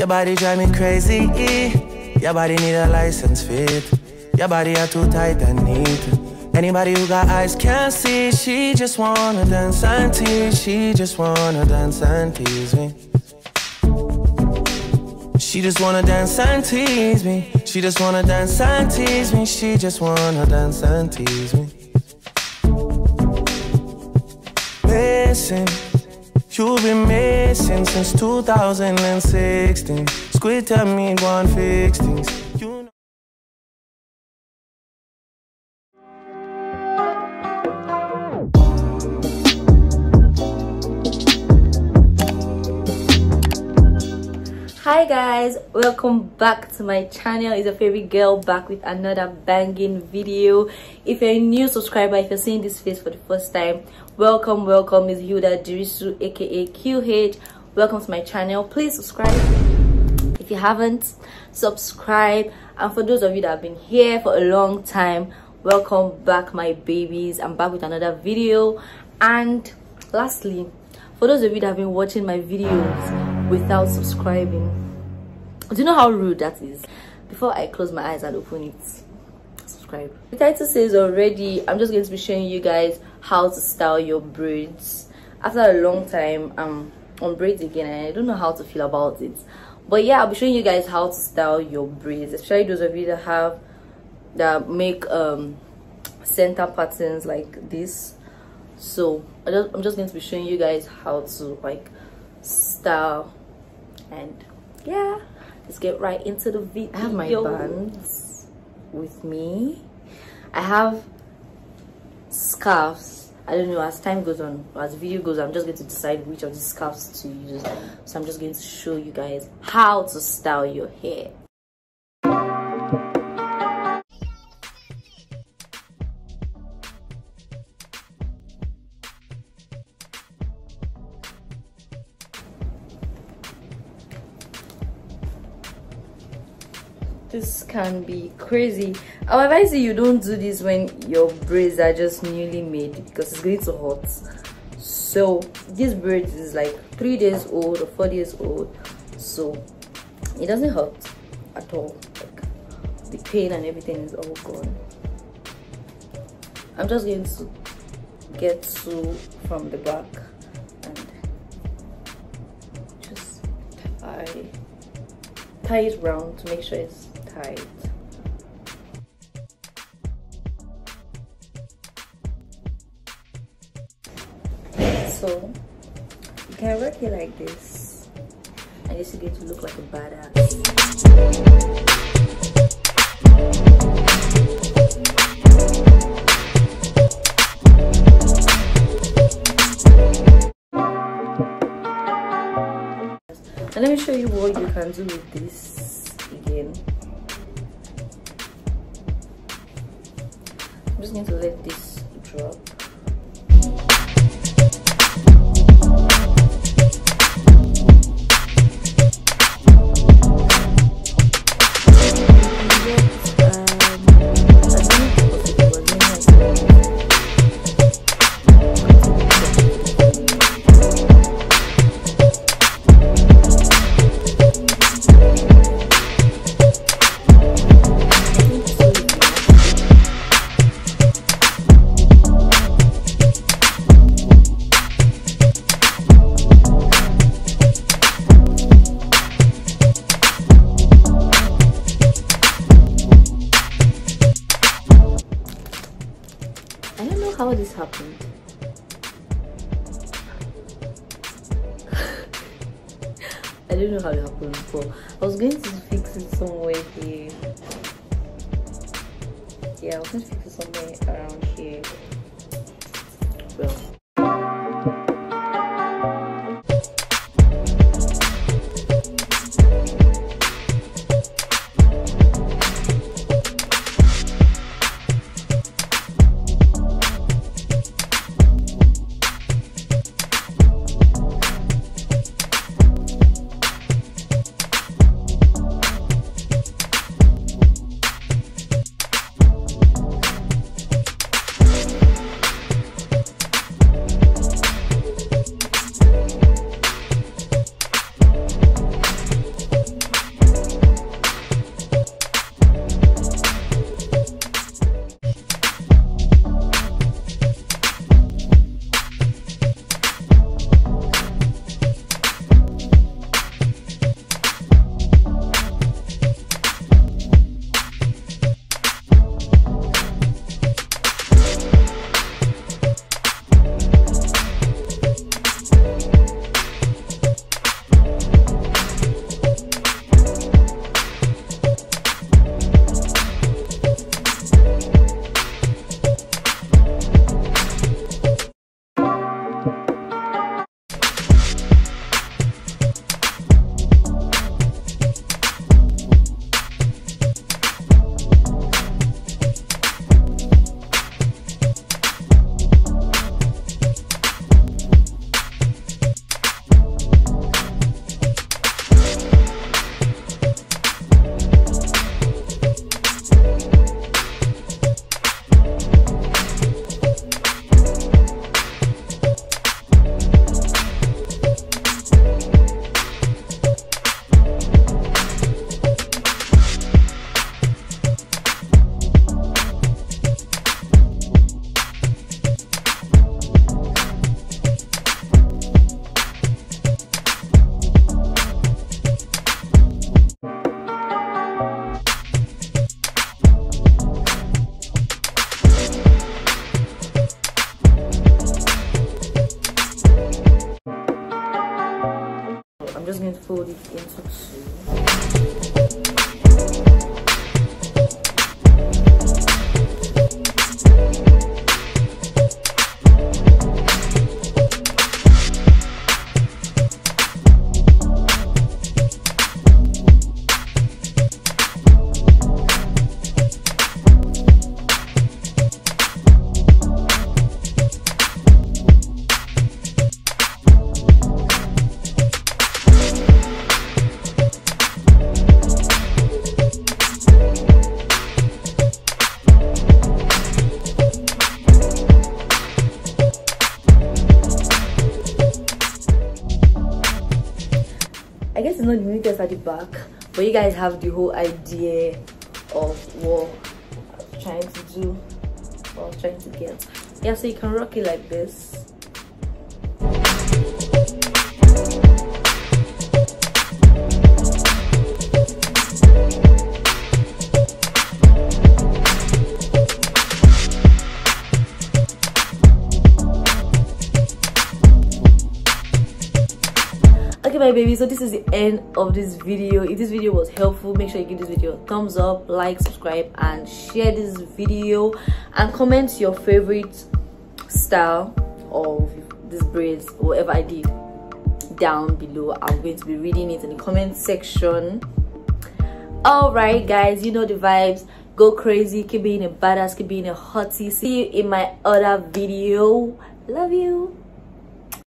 Your body drive me crazy. Your body need a license fit. Your body are too tight and neat. Anybody who got eyes can't see. She just wanna dance and tease. She just wanna dance and tease me. She just wanna dance and tease me. She just wanna dance and tease me. She just wanna dance and tease me. Missing, you've been missing since 2016. Squid tell me one fix things. Hi guys welcome back to my channel. It's a favorite girl back with another banging video. If you're a new subscriber if you're seeing this face for the first time welcome welcome. Is hilda dirisu aka qh welcome to my channel. Please subscribe. If you haven't subscribe. And for those of you that have been here for a long time welcome back my babies. I'm back with another video. And lastly for those of you that have been watching my videos without subscribing do you know how rude that is? Before i close my eyes and open it subscribe. The title says already i'm just going to be showing you guys how to style your braids. After a long time i'm on braids again and i don't know how to feel about it. But yeah i'll be showing you guys how to style your braids especially those of you that have that make um center patterns like this. So I just, i'm just going to be showing you guys how to like style and yeah let's get right into the video i have my bands with me. I have scarves. I don't know as time goes on as video goes i'm just going to decide which of these scarves to use. So i'm just going to show you guys how to style your hair this can be crazy. I advise you you don't do this when your braids are just newly made because it's going to hurt so this braid is like three days old or four days old so it doesn't hurt at all. Like the pain and everything is all gone. I'm just going to get two from the back and just tie tie it round to make sure it's So you can work it like this and you get to look like a badass. And let me show you what you can do with this again. Just going to let this drop. How this happened. I don't know how it happened before. I was going to fix it somewhere here. Yeah, I was going to fix it somewhere around here. Well. Just going to fold it at the back, but you guys have the whole idea of what I was trying to do, what I trying to get. Yeah, so you can rock it like this. My baby. So this is the end of this video. If this video was helpful make sure you give this video a thumbs up like subscribe and share this video. And comment your favorite style of this braids whatever i did down below. I'm going to be reading it in the comment section. All right guys you know the vibes. Go crazy. Keep being a badass. Keep being a hottie. See you in my other video. Love you